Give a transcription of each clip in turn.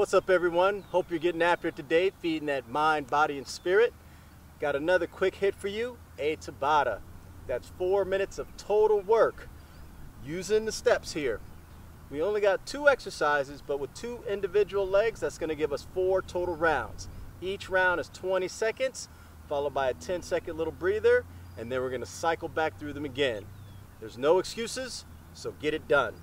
What's up everyone? Hope you're getting after it today, feeding that mind, body, and spirit. Got another quick hit for you, a Tabata. That's four minutes of total work using the steps here. We only got two exercises, but with two individual legs, that's gonna give us four total rounds. Each round is 20 seconds, followed by a 10 second little breather, and then we're gonna cycle back through them again. There's no excuses, so get it done.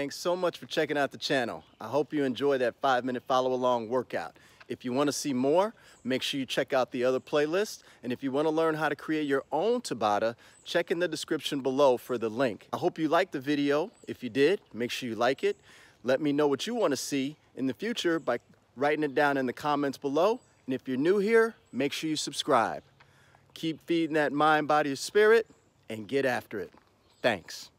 Thanks so much for checking out the channel. I hope you enjoy that five minute follow along workout. If you want to see more, make sure you check out the other playlist. And if you want to learn how to create your own Tabata, check in the description below for the link. I hope you liked the video. If you did, make sure you like it. Let me know what you want to see in the future by writing it down in the comments below. And if you're new here, make sure you subscribe. Keep feeding that mind, body, and spirit, and get after it. Thanks.